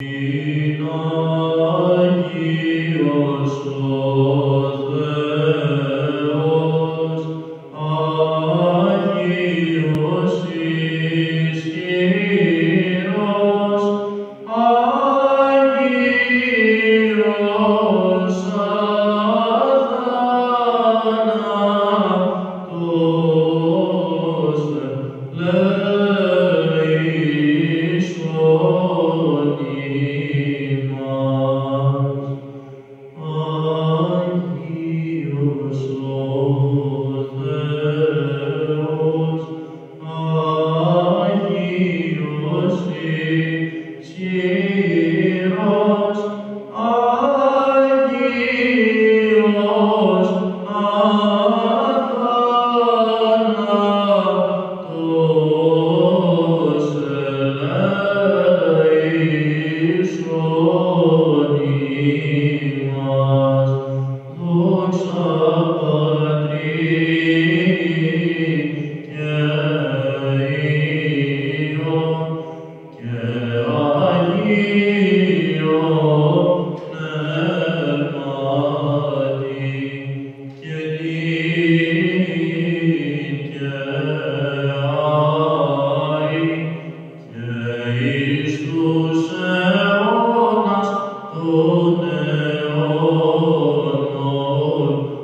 Είναι Άγιος Χριστός αιώνας τον αιώνα. alone